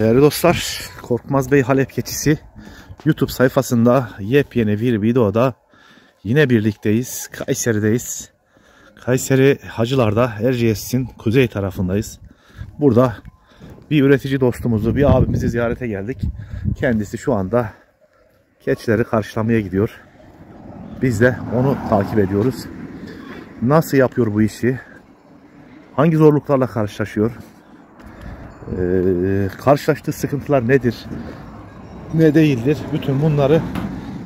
Değerli dostlar, Korkmaz Bey Halep Keçisi YouTube sayfasında yepyeni bir videoda yine birlikteyiz. Kayseri'deyiz. Kayseri Hacılar'da Erciyes'in kuzey tarafındayız. Burada bir üretici dostumuzu, bir abimizi ziyarete geldik. Kendisi şu anda keçileri karşılamaya gidiyor. Biz de onu takip ediyoruz. Nasıl yapıyor bu işi? Hangi zorluklarla karşılaşıyor? Ee, karşılaştığı sıkıntılar nedir? Ne değildir? Bütün bunları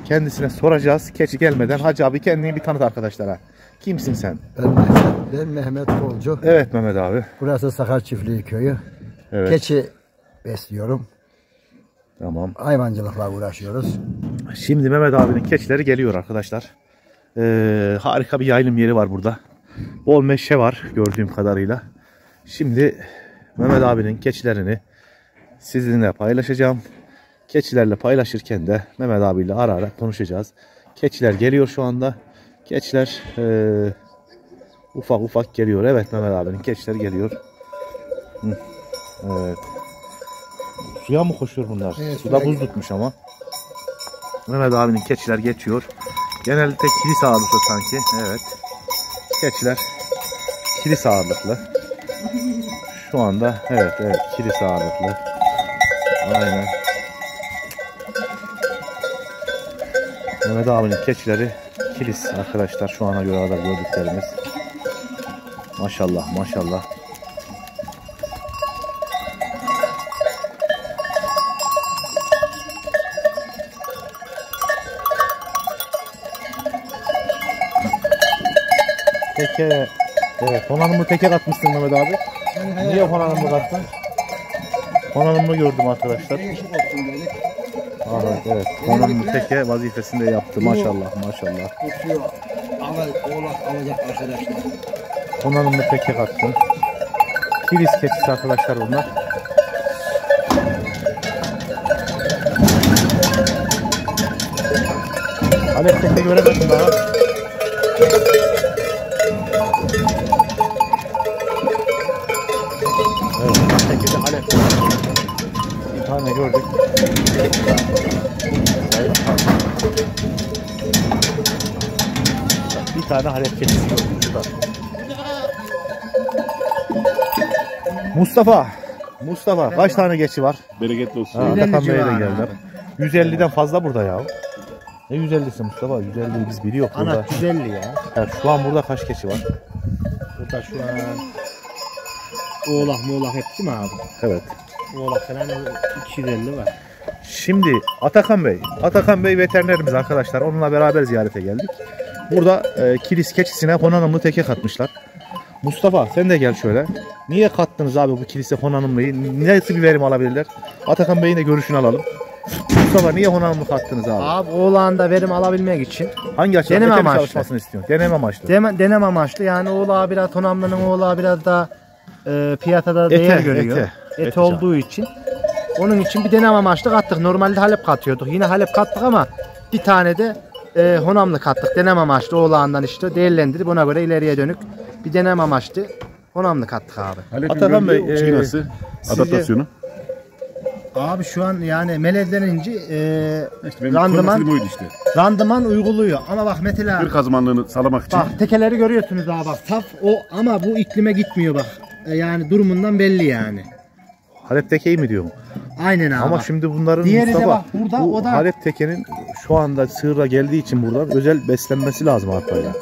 kendisine soracağız. Keçi gelmeden Hacı abi kendini bir tanıt arkadaşlara. Kimsin sen? Ben Mehmet, ben Mehmet Kolcu. Evet Mehmet abi. Burası Sakar Çiftliği köyü. Evet. Keçi besliyorum. Tamam. Hayvancılıkla uğraşıyoruz. Şimdi Mehmet abinin keçileri geliyor arkadaşlar. Ee, harika bir yaylım yeri var burada. Bol meşe var gördüğüm kadarıyla. Şimdi Mehmet abinin keçilerini sizinle paylaşacağım. Keçilerle paylaşırken de Mehmet abiyle ara ara konuşacağız. Keçiler geliyor şu anda. Keçiler ee, ufak ufak geliyor. Evet Mehmet abinin keçileri geliyor. Hı, Evet. Suya mı koşuyor bunlar? Evet, Suda buz tutmuş ama. Mehmet abinin keçiler geçiyor. Genellikle kilis ağırlıklı sanki. Evet. Keçiler kilis ağırlıklı. Şu anda evet evet kilis ağırlıklı. Aynen. Mehmet abinin keçileri kilis arkadaşlar şu ana göre kadar gördüklerimiz. Maşallah maşallah. Teke evet Honanımı teke katmışsın Mehmet abi. Niye Honanımı kattın? Honanımı gördüm arkadaşlar. Evet evet. Honanımı teke vazifesini de yaptı maşallah maşallah. Kusuyor. Ama oğlak alacak arkadaşlar. Honanımı teke kattın. Kilis keçisi arkadaşlar bunlar. Halep teke göremedim daha. Evet, teke de Halep. Bir tane gördük. Bir tane Halep keçisi gördük şurada. Mustafa. Mustafa kaç tane geçi var? Bereketli olsun. Ha, 150 Atakan Bey'e de geldiler. 150'den fazla burada ya. Ne 150'si Mustafa? 150'yi biz biliyoruz burada. Ana 150 ya. Yani şu an burada kaç keçi var? Burada şu an oğlak moğlak hepsi mi abi? Evet. Oğlak falan 250 var. Şimdi Atakan Bey. Atakan Bey veterinerimiz arkadaşlar. Onunla beraber ziyarete geldik. Burada e, kilis keçisine honanımlı teke katmışlar. Mustafa sen de gel şöyle. Niye kattınız abi bu kilise honanımlıyı? Nasıl bir verim alabilirler? Atakan Bey'in de görüşünü alalım. Mustafa niye honanımlı kattınız abi? Abi oğlağında verim alabilmek için Hangi açıdan? Deneme Deneme amaçlı. çalışmasını istiyorsun. Deneme amaçlı. deme, denem amaçlı yani oğlağı biraz tonamlının oğlağı biraz daha e, piyasada Ete, değer görüyor. ete, Et, ete olduğu için. Onun için bir denem amaçlı kattık. Normalde halep katıyorduk. Yine halep kattık ama bir tane de e, honamlı kattık. Denem amaçlı oğlağından işte değerlendirip ona göre ileriye dönük bir denem amaçlı honamlı kattık abi. Halep'in Atakan Bey, şey e, nasıl? Adaptasyonu. Abi şu an yani melezlenince e, İşte randıman, işte. randıman uyguluyor. Ama bak mesela Bir kazmanlığını sağlamak için. Bak tekeleri görüyorsunuz abi bak saf o ama bu iklime gitmiyor bak. E, Yani durumundan belli yani. Halep tekeyi mi diyorum? Aynen abi. Ama şimdi bunların Diğeri de Mustafa bak burada, bu o da- Halep tekenin şu anda sığıra geldiği için buradan özel beslenmesi lazım hatta ya.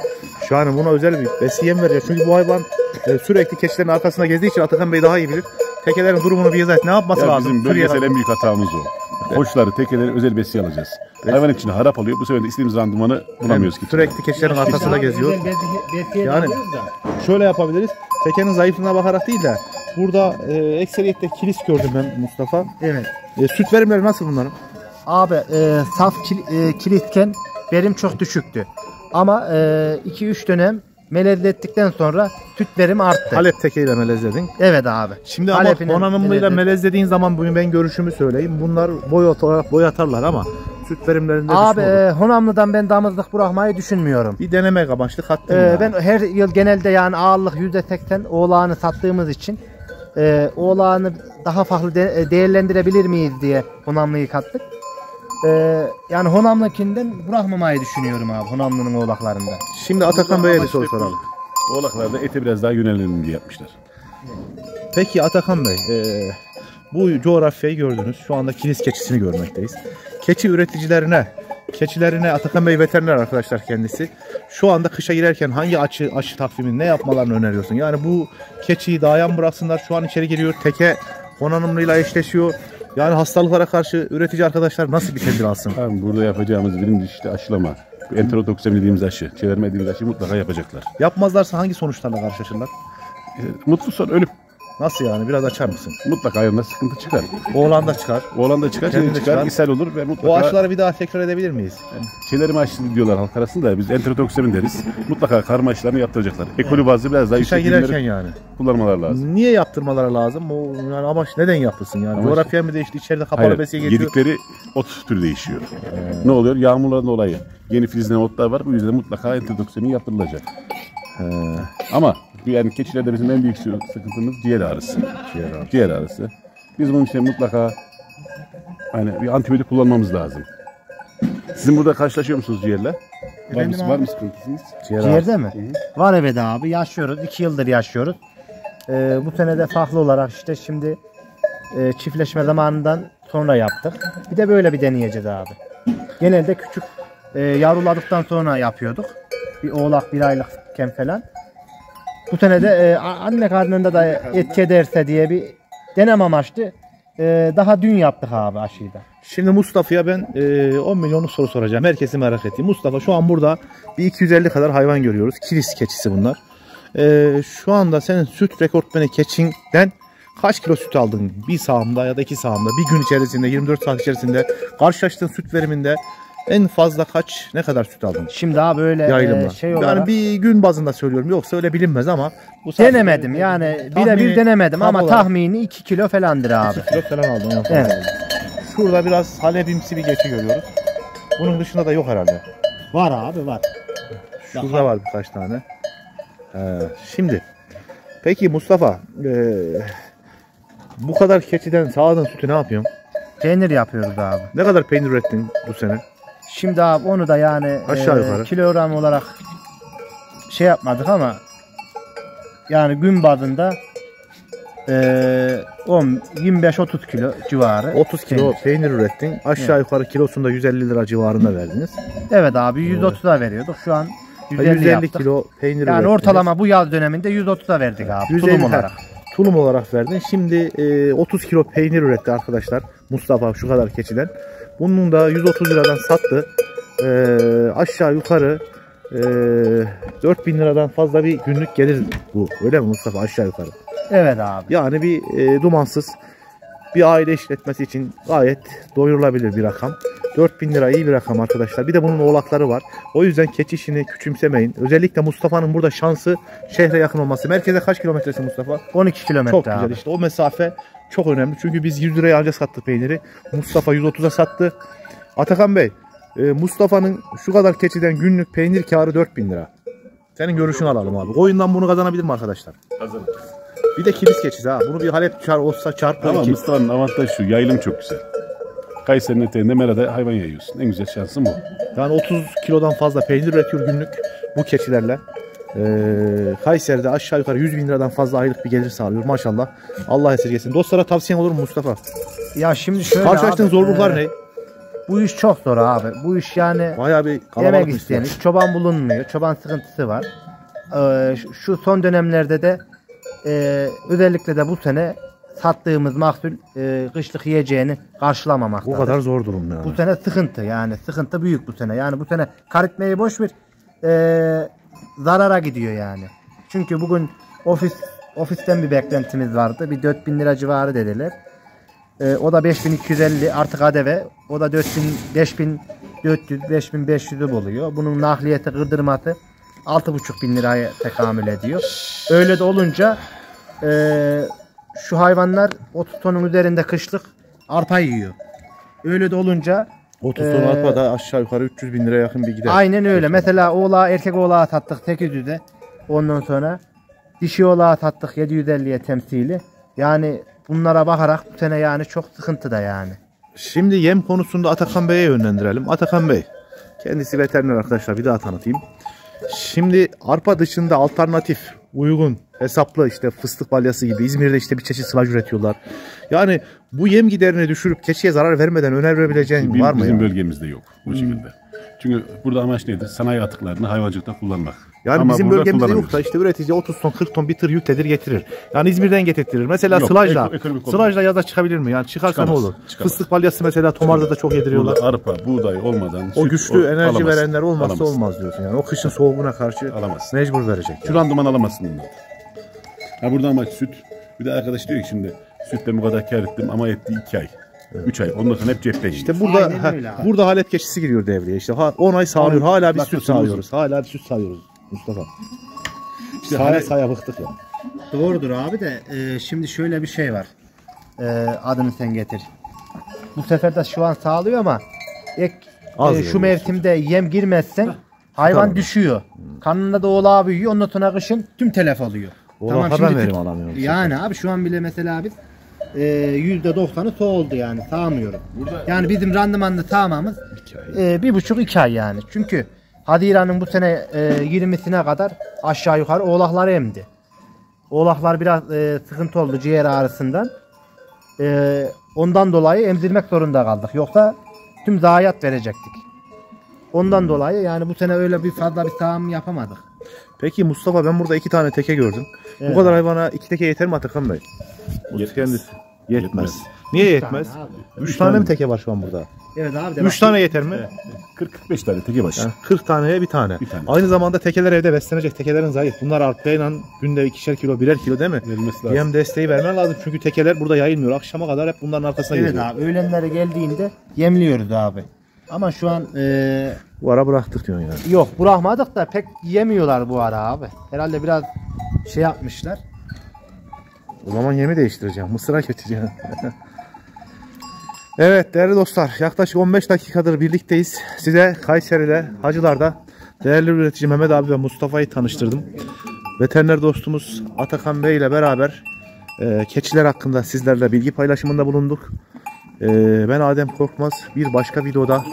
Şu an buna özel bir besiyen vereceğiz. Çünkü bu hayvan e, sürekli keçilerin arkasında gezdiği için Atakan Bey daha iyi bilir. Tekelerin durumunu bir izah et. Ne yapması Ya lazım? bizim bölgesel en büyük hatamız o. Koçları, tekeleri özel besiye alacağız. Hayvan içine harap alıyor. Bu sefer de istediğimiz randımanı bulamıyoruz ki. Sürekli keçilerin arkasında geziyor. Yani-. Şöyle yapabiliriz. Tekenin zayıflığına bakarak değil de burada e, ekseriyette kilis gördüm ben Mustafa. Evet. E, süt verimleri nasıl bunların? Abi e, saf kil, e, kilitken verim çok düşüktü. Ama 2-3 dönem melezlettikten sonra süt verim arttı. Halep tekeyle melezledin. Evet abi. Şimdi ama Halep'in donanımlıyla melezlet- melezlediğin zaman bunu ben görüşümü söyleyeyim. Bunlar boy olarak boy atarlar ama süt verimlerinde Abi e, Honamlı'dan ben damızlık bırakmayı düşünmüyorum. Bir deneme amaçlı kattım Ee, ya. ben her yıl genelde yani ağırlık %80 oğlağını sattığımız için e, oğlağını daha farklı de- e, değerlendirebilir miyiz diye Honamlı'yı kattık. E, yani Honamlı'kinden bırakmamayı düşünüyorum abi Honamlı'nın oğlaklarında. Şimdi Atakan Bey'e bir soru soralım. Oğlaklarda ete biraz daha yönelelim diye yapmışlar. Peki Atakan Bey, e, bu coğrafyayı gördünüz. Şu anda kilis keçisini görmekteyiz. Keçi üreticilerine, keçilerine Atakan Bey veteriner arkadaşlar kendisi. Şu anda kışa girerken hangi aşı, aşı takvimi ne yapmalarını öneriyorsun? Yani bu keçiyi dayan bıraksınlar? Şu an içeri giriyor. Teke donanımlıyla eşleşiyor. Yani hastalıklara karşı üretici arkadaşlar nasıl bir tedbir alsın? Abi burada yapacağımız birinci işte aşılama. Enterotoksin dediğimiz aşı, çevirme dediğimiz aşı mutlaka yapacaklar. Yapmazlarsa hangi sonuçlarla karşılaşırlar? E, Mutlu son ölüm. Nasıl yani? Biraz açar mısın? Mutlaka ayağında sıkıntı çıkar. Oğlan da çıkar. Oğlan da çıkar, Kendi çıkar, çıkar. ishal olur ve mutlaka... Bu aşıları bir daha tekrar edebilir miyiz? Çelerimi aşısı diyorlar halk arasında. Biz enterotoksin deriz. Mutlaka karma aşılarını yaptıracaklar. Ekoli bazlı biraz daha yüksek girerken yani. kullanmaları lazım. Niye yaptırmaları lazım? O yani amaç neden yapılsın yani? Amaç- Coğrafya mı değişti? İçeride kapalı Hayır, besiye geçiyor. yedikleri ot türü değişiyor. Ne oluyor? Yağmurların dolayı yeni filizlenen otlar var. Bu yüzden mutlaka enterotoksinin yaptırılacak. Ama yani keçilerde bizim en büyük sıkıntımız ciğer ağrısı. Ciğer ağrısı. Ciğer ağrısı. Biz bunun için mutlaka hani bir antibiyotik kullanmamız lazım. Sizin burada karşılaşıyor musunuz ciğerle? Var mı, var mı sıkıntısınız? Ciğer ağrısı. Ciğerde mi? Var evet abi yaşıyoruz. 2 yıldır yaşıyoruz. Ee, bu sene de farklı olarak işte şimdi e, çiftleşme zamanından sonra yaptık. Bir de böyle bir deneyeceğiz abi. Genelde küçük e, yavruladıktan sonra yapıyorduk. Bir oğlak bir aylıkken falan. Bu sene de e, anne karnında da etki ederse diye bir denem amaçlı e, daha dün yaptık abi aşıyı da. Şimdi Mustafa'ya ben e, 10 milyonluk soru soracağım. Herkesi merak ettiğim. Mustafa şu an burada bir 250 kadar hayvan görüyoruz. Kilis keçisi bunlar. E, şu anda senin süt rekortmeni keçinden kaç kilo süt aldın? Bir sağımda ya da iki sağımda. Bir gün içerisinde 24 saat içerisinde karşılaştığın süt veriminde en fazla kaç ne kadar süt aldın? Şimdi abi böyle Yayılımla. e, şey olarak yani bir gün bazında söylüyorum. Yoksa öyle bilinmez ama bu sadece- denemedim yani Tahmini birebir denemedim tam ama olarak- tahmini 2 kilo falandır abi. 2 kilo falan en fazla. Evet. Şurada biraz halepimsi bir geçi görüyoruz. Bunun dışında da yok herhalde. Var abi var. Şurada var birkaç tane. Ee, şimdi peki Mustafa ee, bu kadar keçiden sağladığın sütü ne yapıyorsun? Peynir yapıyoruz abi. Ne kadar peynir ürettin bu sene? Şimdi abi onu da yani Aşağı e, yukarı. kilogram olarak şey yapmadık ama yani gün bazında e, 10 25-30 kilo civarı. 30 kilo peynir. ürettin. Aşağı yukarı kilosunda 150 lira civarında verdiniz. Evet abi 130'a veriyorduk. Şu an 150, 150 yaptık. kilo peynir Yani ürettiniz. ortalama bu yaz döneminde 130'a verdik abi 150 tulum olarak. tulum olarak verdin. Şimdi e, 30 kilo peynir üretti arkadaşlar. Mustafa şu kadar keçiden. Bunun da 130 liradan sattı. E, aşağı yukarı e, 4000 liradan fazla bir günlük gelir bu. Öyle mi Mustafa aşağı yukarı? Evet abi. Yani bir e, dumansız bir aile işletmesi için gayet doyurulabilir bir rakam. 4000 lira iyi bir rakam arkadaşlar. Bir de bunun oğlakları var. O yüzden keçi işini küçümsemeyin. Özellikle Mustafa'nın burada şansı şehre yakın olması. Merkeze kaç kilometresi Mustafa? 12 kilometre Çok abi. güzel işte o mesafe çok önemli. Çünkü biz 100 liraya ancak sattık peyniri. Mustafa 130'a sattı. Atakan Bey, e, Mustafa'nın şu kadar keçiden günlük peynir karı 4000 lira. Senin görüşünü alalım abi. Koyundan bunu kazanabilir mi arkadaşlar? Hazır. Bir de kilis keçisi ha. Bunu bir Halep çar olsa çarpı Ama. Mustafa'nın avantajı şu, yayılım çok güzel. Kayseri'nin eteğinde Mera'da hayvan yayıyorsun. En güzel şansın bu. Yani 30 kilodan fazla peynir üretiyor günlük bu keçilerle. Ee, Kayseri'de aşağı yukarı 100 bin liradan fazla aylık bir gelir sağlıyor maşallah. Allah esirgesin. Dostlara tavsiyen olur mu Mustafa? Ya şimdi şöyle Karşılaştığın abi, zorluklar e, ne? Bu iş çok zor abi. Bu iş yani Bayağı bir yemek isteyen iş. Çoban bulunmuyor. Çoban sıkıntısı var. Ee, şu- şu son dönemlerde de e, özellikle de bu sene sattığımız mahsul e, kışlık yiyeceğini karşılamamaktadır. Bu kadar zor durum yani. Bu sene sıkıntı yani sıkıntı büyük bu sene. Yani bu sene karitmeyi boş ver e, zarara gidiyor yani. Çünkü bugün ofis ofisten bir beklentimiz vardı. Bir 4000 lira civarı dediler. E, o da 5250 artık ADV. O da 4000 5400 5500'ü buluyor. Bunun nakliyeti kırdırması 6,5 bin liraya tekamül ediyor. Öyle de olunca e, şu hayvanlar 30 tonun üzerinde kışlık arpa yiyor. Öyle de olunca 30 ton Ee, arpa da aşağı yukarı 300 bin liraya yakın bir gider. aynen öyle. Mesela oğlağı erkek oğlağı sattık 800'e. Ondan sonra dişi oğlağı sattık 750'ye temsili. Yani bunlara bakarak bu sene yani çok sıkıntıda yani. Şimdi yem konusunda Atakan Bey'e yönlendirelim. Atakan Bey, kendisi veteriner arkadaşlar bir daha tanıtayım. Şimdi arpa dışında alternatif, uygun, hesaplı işte fıstık balyası gibi İzmir'de işte bir çeşit sıvacı üretiyorlar. Yani bu yem giderini düşürüp keçiye zarar vermeden önerebileceğin Bizim, var mı? bizim ya? bölgemizde yok bu şekilde. Çünkü burada amaç nedir? Sanayi atıklarını hayvancılıkta kullanmak. Yani Ama bizim bölgemizde yok da işte üretici 30 ton 40 ton bir tır yükledir getirir. Yani İzmir'den getirtirir. Mesela Yok, sılajla, ekonomik sılajla yaza çıkabilir mi? Yani çıkarsa ne Çıkamaz, olur? çıkamaz. Fıstık balyası mesela Tomar'da da çok yediriyorlar. Burada arpa, buğday olmadan O süt güçlü enerji alamazsın. verenler olmazsa Alamazsın. olmaz diyorsun. Yani o kışın soğuğuna karşı Alamazsın. mecbur verecek. Şu randıman alamazsın bundan. Ha burada amaç süt. Bir de arkadaş diyor ki şimdi sütten bu kadar kar ettim ama etti 2 ay. 3 ay. Ondan sonra hep yiyor. İşte burada Aynen ha, öyle abi. burada halet keçisi giriyor devreye. İşte ha, 10 ay sağlıyor. Hala bir süt sağlıyoruz. Hala bir süt sağıyoruz Mustafa. İşte Saya hani- saya bıktık ya. Doğrudur abi de e, şimdi şöyle bir şey var. E, adını sen getir. Bu sefer de şu an sağlıyor ama ek, Az e, şu mevsimde yem girmezsen hayvan Tamam. düşüyor. Karnında da oğlağı büyüyor. Ondan sonra kışın tüm telef oluyor. Oğlaklardan verim alamıyorum. Yani abi şu an bile mesela biz e, %90'ı soğuldu yani sağmıyorum. Burada- Yani bizim randımanlı sağmamız e, bir buçuk iki ay yani. Çünkü Haziran'ın bu sene e, 20'sine kadar aşağı yukarı oğlaklar emdi. Oğlaklar biraz e, sıkıntı oldu ciğer ağrısından. E, ondan dolayı emzirmek zorunda kaldık. Yoksa tüm zayiat verecektik. Ondan dolayı yani bu sene öyle bir fazla bir sağım yapamadık. Peki Mustafa ben burada iki tane teke gördüm. Evet. Bu kadar hayvana iki teke yeter mi Atakan Bey? Yetmez. kendisi. Yetmez. Yetmez. Niye Üç yetmez? tane abi. Üç tane mi teke var şu an burada? Evet abi de Üç bak- tane yeter mi? 40-45 tane teke başı. Yani 40 taneye bir tane. Bir tane. Aynı zamanda tekeler evde beslenecek. Tekelerin zayıf. Bunlar arpayla günde ikişer kilo, birer kilo değil mi? Verilmesi lazım. Yem desteği vermen lazım. Çünkü tekeler burada yayılmıyor. Akşama kadar hep bunların arkasına Evet geziyor. abi öğlenlere geldiğinde yemliyoruz abi. Ama şu an e, Bu ara bıraktık diyorsun yani. yok bırakmadık da pek yemiyorlar bu ara abi. Herhalde biraz şey yapmışlar. O zaman yemi değiştireceğim. Mısıra geçeceğim. evet değerli dostlar yaklaşık 15 dakikadır birlikteyiz. Size Kayseri'de Hacılar'da değerli üretici Mehmet abi ve Mustafa'yı tanıştırdım. Veteriner dostumuz Atakan Bey ile beraber e, keçiler hakkında sizlerle bilgi paylaşımında bulunduk. E, ben Adem Korkmaz bir başka videoda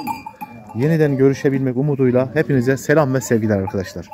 yeniden görüşebilmek umuduyla hepinize selam ve sevgiler arkadaşlar.